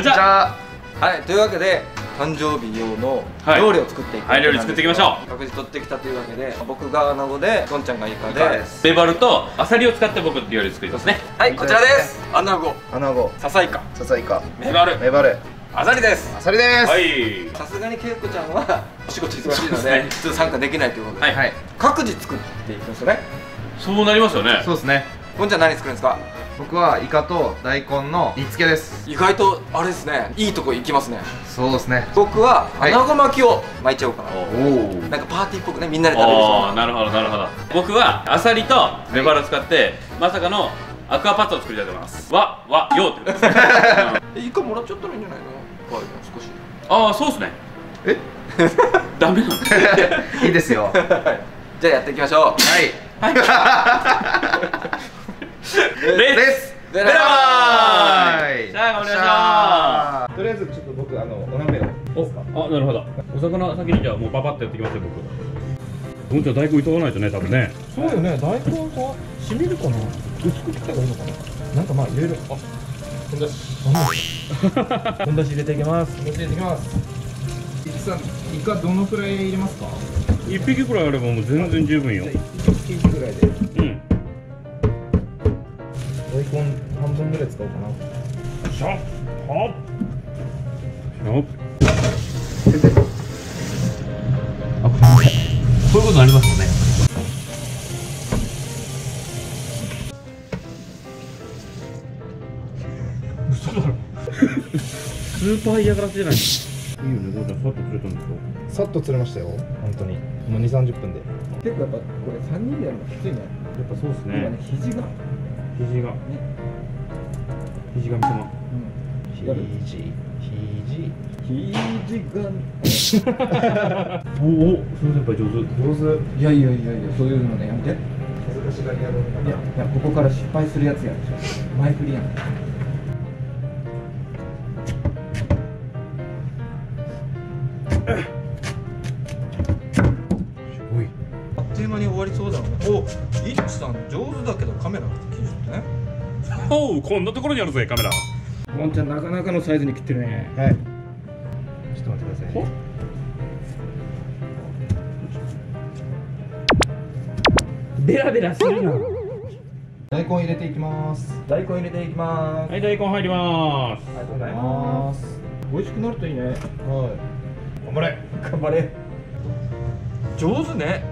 じゃあは。いというわけで誕生日用のはい。料理を作っていくはい料理作っていきましょう。各自取ってきたというわけで僕がアナゴでどんちゃんがイカでイカです。メバルとアサリを使って僕料理作りますね。はいこちらです。アナゴ。アナゴ。ササイカ。ささいかメバル。メバル。アサリです。アサリです。はい。さすがにけいこちゃんはお仕事忙しいのででちょっと参加できないということで、はい。はい。各自作っていくんですよね。そうなりますよね。そうですね。どんちゃん何作るんですか？僕はイカと大根の煮付けです。意外とあれですね。いいとこ行きますね。そうですね。僕ははい。アナゴ巻きを巻いちゃおうかな、おおなんかパーティーっぽくねみんなで食べるでしょああなるほどなるほど。僕はアサリとメバルを使ってまさかのアクアパッツァを作りたいと思います。わわよってこと イカもらっちゃったらいいんじゃないの？可愛いの少し。ああそうっすね。え？ダメなの いいですよ。はい。じゃあやっていきましょう。レッレスベベラはいじゃあお願いしまとりあえずちょっと僕あのお鍋をおあなるほどお魚先にじゃあもうパパッとやってきますよ僕どんちゃん大根急がないとね多分ねそうよね大根さしみるかな薄く切った方がいいのかななんかまあいろいろあ本だし本だし入れていきます本だし入れていきますいきさんイカどのくらい入れますか一匹くらいあればもう全然十分よじゃあ1ケージぐらいでうん使おうかな。しょほっしょあこういうことになりますもんね。嘘だろ。スーパー嫌がらせじゃない。いいよねどうちゃんさっと釣れたんですかさっと釣れましたよ。本当に。もう2 3 0分で。結構やっぱこれ3人でやるのきついね。やっぱそうです今ね肘が。肘が肘が見せま肘肘肘がおおその先輩上手上手いやいやいやいやそういうのねやめて恥ずかしがりやろういやいやここから失敗するやつやでしょ前振りやんこんなところにあるぜカメラ。ワンちゃんなかなかのサイズに切ってるね。はい。ちょっと待ってくださいね。ベラベラするな。大根入れていきます。大根入れていきまはい大根入りまーす。ありがとうございまます美味しくなるといいね。はい。頑張れ。頑張れ。上手ね。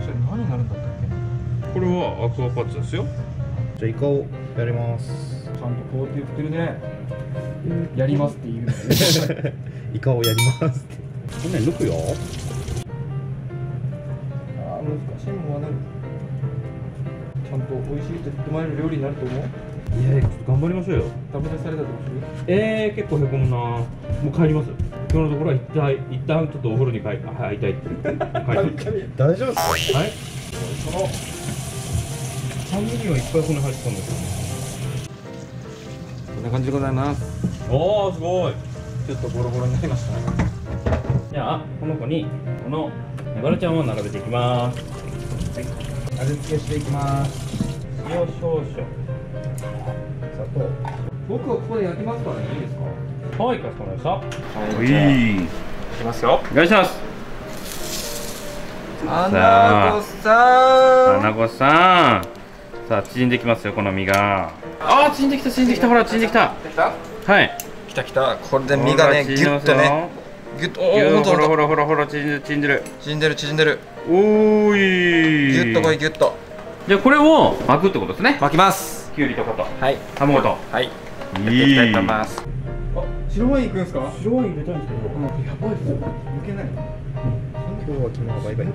それ何になるんだったっけ？これはアクアパッツァですよ。じゃあイカをやります。ちゃんとこうって言ってるね。やりますって言う。ね イカをやりますこんなん抜くよ。あー難しいもんはねちゃんと美味しいって言ってもらえる料理になると思う？いやちょっと頑張りましょうよ。ダメ出されたとかする？えー、結構へこむな。もう帰ります。今日のところは一旦一旦ちょっとお風呂に帰入りたいって。大丈夫はい。その3ミリはいっぱい骨入ってたんですこんな感じでございます。よおおすごい。ちょっとボロボロになりましたね。じゃあこの子にこのメバルちゃんを並べていきます。味付けしていきます。塩少々砂糖。僕はここで焼きますからね。いいですか？はいかしこまりました。はいい。きますよ。お願いします。アナゴさんアナゴさんさあ縮んできますよこの身が。ああ縮んできた縮んできた。ほら縮んできた。できたはい。きたきた。これで身がねギュッとねギュッとおほらほらほらほら縮んでる縮んでる。縮んでる縮んでる。おーい。ギュッとこいギュッと。じゃあこれを巻くってことですね。巻きます。きゅうりとかと。はい。卵と。はい。いやっていきたいと思います。あ白ワインいくんですか？白ワイン入れたいんですけど。うんやばいですよ。抜けない今日は昨日バイバイ。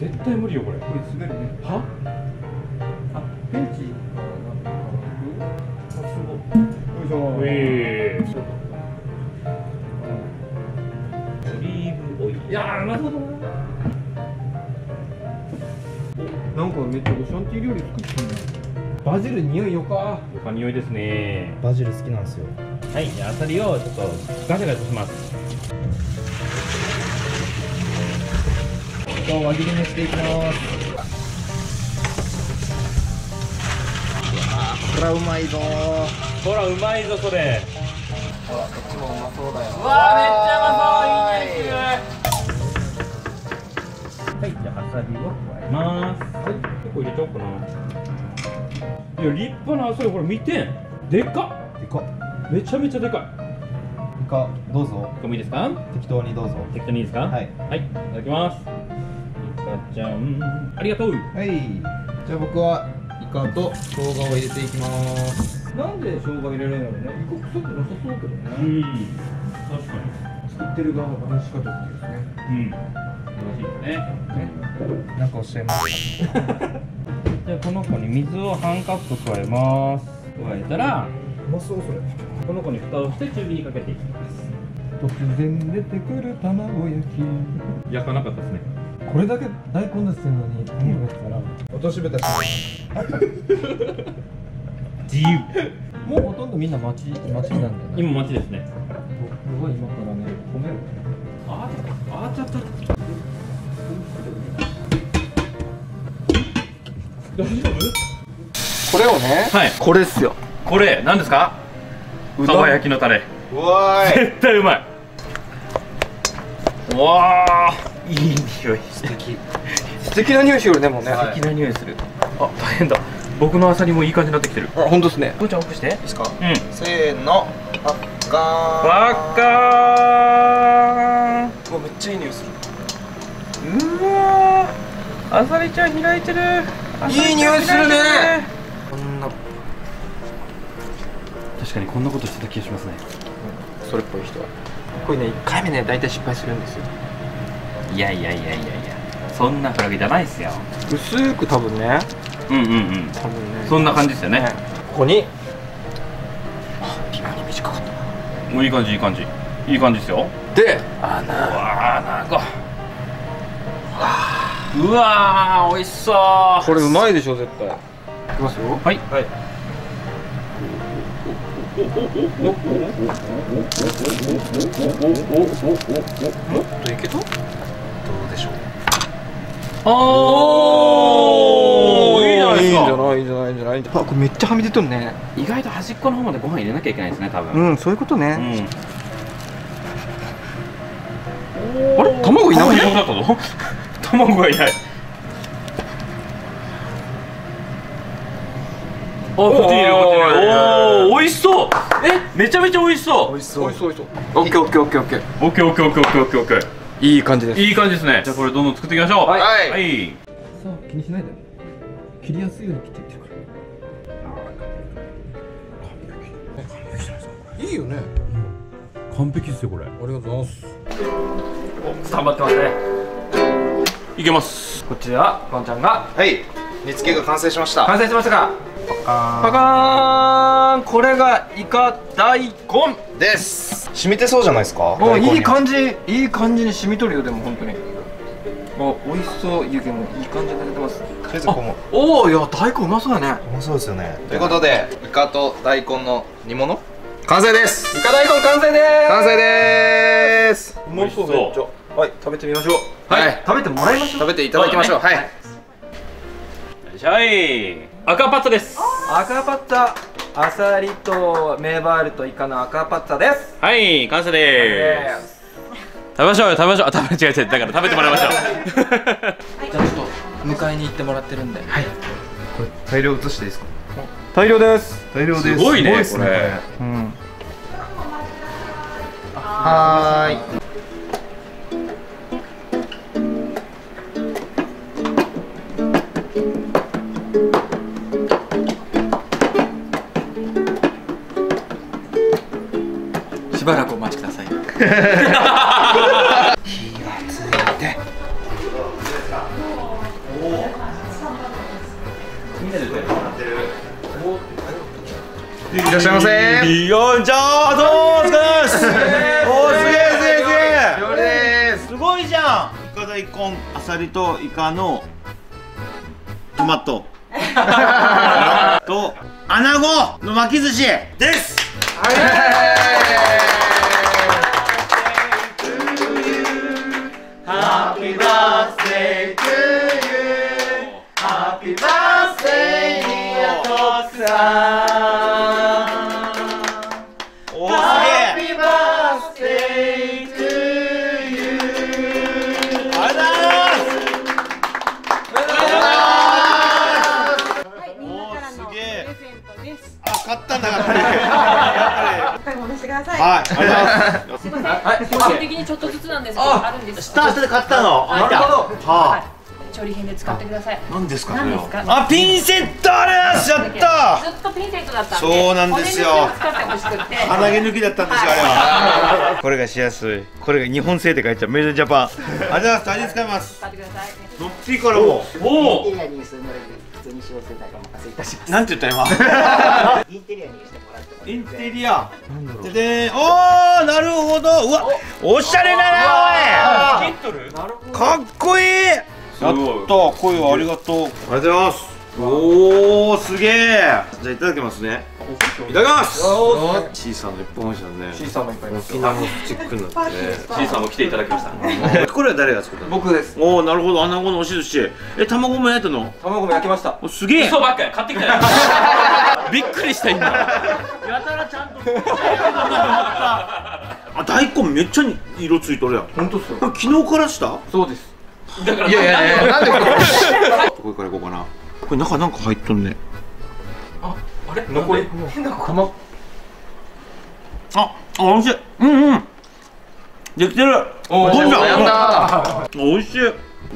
絶対無理よこれ。これ滑るね。は？ルいやーうまそうだななんかめっちゃオシャンティー料理作ってんねバジル匂いよか。よか匂いですね。バジル好きなんですよ。はいじゃあアサリをちょっとガシャガシャします。イカを輪切りにしていきます。これはうまいぞ。ほらうまいぞそれ。ほらこっちもうまそうだよ。うわーめっちゃうまそういい匂いするはいじゃああさりを加えます。はい。結構入れちゃおうかない。や立派なあさりこれ見てでかでかっめちゃめちゃでかい。イカどうぞこれもい。い。ですか適当にどうぞ適当にい。い。ですかはい。はい。い。ただきますイカちゃんありがとうはい。じゃあ僕はイカと生姜を入れてい。きますなんで生姜入れるんやろねイカ臭くなさそうけどねうん確かに作ってる側が話し方ってい。うねうん美味しいですね。なんかおっしゃいます。じゃあこの子に水を半カップ加えます。加えたらうまそうそれこの子に蓋をして中火にかけていきます。突然出てくる卵焼き。焼かなかったですね。これだけ大根でするのに卵やったら。落とし蓋し自由。もうほとんどみんな町町なんだよね今待ちですね。僕は今からね米を。ああちょっとこれをねはい。これっすよ。これ何ですか？うどん。かば焼きのタレ。うわーい。絶対うまい。わあいい匂い。素敵。素敵な匂いしよるねもうね。はい。素敵な匂いする。あ大変だ。僕のアサリもいい感じになってきてる。あ本当ですね。父ちゃんオフして？いいですか？うん。せーの。あっかわっかーうわめっちゃいい匂いする。ーうわー。アサリちゃん開いてるいい匂いするね。こんな。確かにこんなことしてた気がしますね。それっぽい人は。これね1回目ね大体失敗するんですよ。いやいやいやいやいや。そんなフラグじゃないっすよ。薄く多分ね。うんうんうん。多分ね。そんな感じですよね。ここに。あ微妙に短かったな。もういい感じいい感じ。いい感じですよ。でうわーなんかうわー美味しそう。これうまいでしょ絶対。いきますよ。はい。はい。おっといけたどうでしょうおーいいじゃないいいんじゃないいいんじゃないいいんじゃないあこれめっちゃはみ出とるね意外と端っこの方までご飯入れなきゃいけないですね多分うんそういうことね、うんあれ卵いなかっ卵がいないあ、っいる、こっている。おお、美味しそう。え、めちゃめちゃおいしそう。おいしそう。美味しそう、美味しそ。オッケー、オッケー、オッケー、オッケー。オッケー、オッケー、オッケー、オッケー、オッケー。いい感じです。いい感じですね。じゃあ、これどんどん作っていきましょう。はい。はい。さあ、気にしないで。切りやすいように切っていってるから。いいよね。完璧ですよ、これ。ありがとうございます。お、スタンバってますね。いけます。こっちではワンちゃんがはい。煮付けが完成しました。完成しましたか？パカーン。これがイカ大根。です。染みてそうじゃないですか？おいいじ感じ。いい感じに染みとるよでも本当に。お美味しそう。湯気もいい感じで出てます。とりあえずこのおおいや大根うまそうだね。うまそうですよね。ということでイカと大根の煮物？完成です。イカ大根完成でーす。完成でーすうまそう。美味しそう。めっちゃはい食べてみましょう。はい。食べてもらいましょう。食べていただきましょう。はい。よいしょい。赤パッツァです。アクアパッツァアサリとメーバールとイカのアクアパッツァです。はい完成でーす。食べましょうよ食べましょう。あ食べ違う違うだから食べてもらいましょう。じゃあちょっと迎えに行ってもらってるんで。はい。大量移していいですか？大量です。大量です。す。ごいねっすこれ。うん。はーいしばらくお待ちください。いらっしゃいませ。ビヨンジャードースです。おーすげえすげえすごいじゃん。イカ大根アサリとイカのトマト。とナゴ。の巻き寿司。です。ハッピーバースデートゥーユーハッピーバースデーニアトさんださい。はい。ありがとうござい。ますすみません。個人的にちょっとずつなんですけど、あるんです。スタートで買ったの。はい。なるほど。はあ。調理品で使ってください。何ですか何ですか？あピンセットありがとうございます。やったずっとピンセットだった。そうなんですよ。使ってほして。鼻毛抜きだったんですよあれは。これがしやすい。これが日本製って書いてある。メイドジャパン。ありがとうございます。大事に使います使ってください。のっぴからも。おお。インテリアに住んでる普通に使用世帯がお任せいたします。なんて言った今？インテリアにしてもインテリア。ででおーなるほど。うわおしゃれだなおい。かっこいい。やった声はありがとう。ありがとうございますおおすげえじゃあいただきますね。いただきます。シーさんの一本欲しいね。シーさんもいっぱい沖縄チックになってね C さんも来ていただきました。これは誰が作ったの？僕です。おおなるほど穴子のおし寿司え卵も焼いたの？卵も焼きました。おすげえ。嘘ばっかり買ってきたよ びっくりした今。あ大根めっちゃ色ついとるやん。本当っすよ。昨日からした？そうです。だからいやいやいやなんでこれ？これからいこうかなこれ中なんか入っとんね残り卵あ、あ、美味しい。うんうん。できてる。おーーやった美味しい。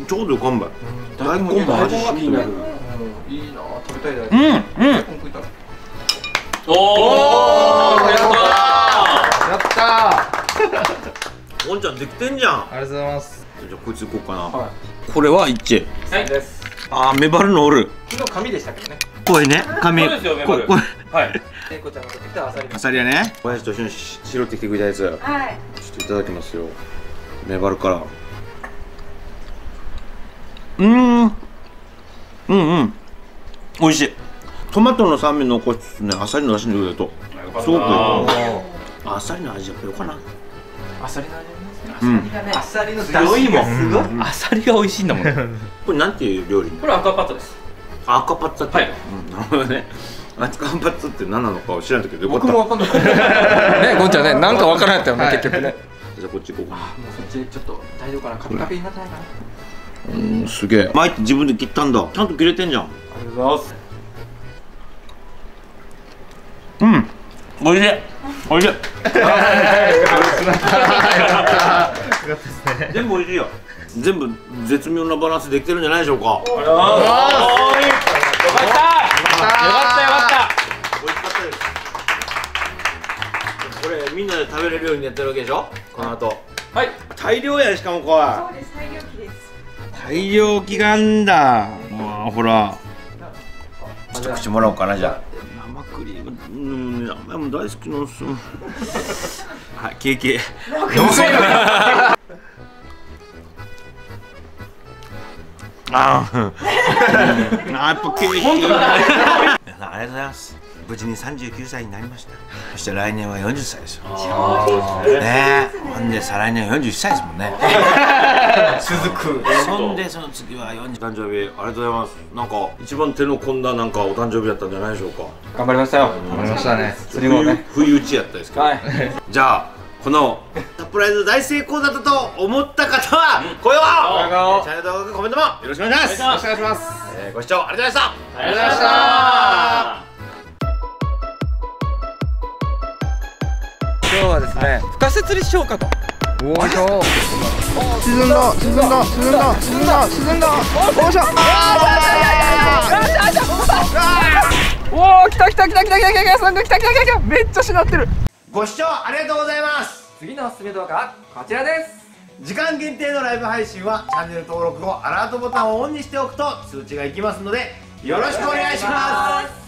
ちょうどよ完売。大根の味しみてる。いいな食べたいだうんうん。大根食いたいおおやったやったおんちゃんできてんじゃん。ありがとうございますじゃあこいついこうかな。はこれは一致。はいですあー、メバルのおる。昨日紙でしたけどね。これね、紙。そうですよメバル。これ、これ。はい。えいこちゃんが取ってきたアサリアサリやね。親父と一緒にし拾ってきてくれたやつ。ちょっはい。といただきますよ。メバルから。うーん。うんうん。美味しい。トマトの酸味残しつつね、アサリの出汁の量だと。すごくいい。アサリの味やっぱよかな。アサリの味うん。アサリの強いもんすごいアサリが美味しいんだもん これなんていう料理これアクアパッツァですあ赤パッツァって。はいうん、なるほどね。赤パッツァって何なのかは知らんけどよかった。僕もわかんないねゴンちゃんねなんかわからんやったよね結局ねじゃあこっち行こうかな。もうそっちちょっと大丈夫かなカピカピになってないかなうん、すげえ。前って自分で切ったんだ。ちゃんと切れてんじゃん。ありがとうございますうん。美味しい。美味しい。全部美味しいよ。全部絶妙なバランスできてるんじゃないでしょうか。よかったよかったよかった。これみんなで食べれるようにやってるわけでしょ？この後。はい大量やしかもこれ。そうです。大量機です。大量気があんだ。まあほら。一口もらおうかなじゃあ。生クリーム、うん、甘いもん大好きなんですよ。はい、ケーキ。あーあー、やっぱケーキ。ありがとうございます。無事に39歳になりました。そして来年は40歳ですよ。ねえ、ほんで再来年は41歳ですもんね。続く。そんでその次は40。誕生日ありがとうございます。なんか一番手の込んだなんかお誕生日だったんじゃないでしょうか。頑張りましたよ頑張りましたね釣りもね不意打ちやったですけど。はいじゃあこのサプライズ大成功だったと思った方はこれをチャンネル登録コメントもよろしくお願いします。よろしくお願いしますえーご視聴ありがとうございました。ありがとうございました今日はですね深瀬釣りしようかとおおしょ沈んだ沈んだ沈んだ沈んだ沈んだおいしょおお来た来た来た来た来た来た来た来た来た来ためっちゃしなってるご視聴ありがとうございます。次のおすすめ動画はこちらです時間限定のライブ配信はチャンネル登録後アラートボタンをオンにしておくと通知がいきますのでよろしくお願いします。